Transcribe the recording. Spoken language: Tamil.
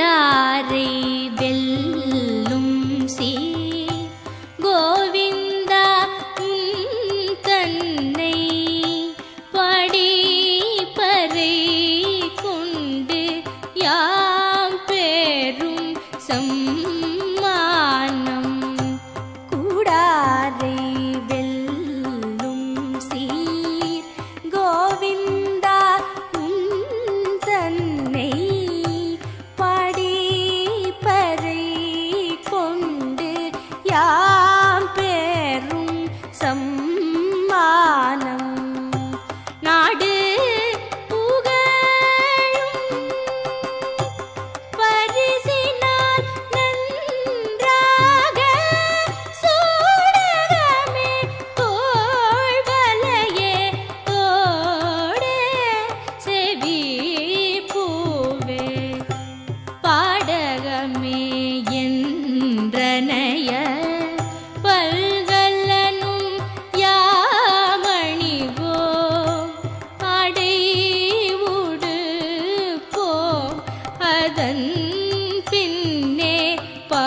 குடாரை வெல்லும் சீ கோவிந்தா தன்னை படி பறை கொண்டு யாம் பெரும் சம் மானம். நாடு பாடகமே என்றனைய அதன் பின்னே பா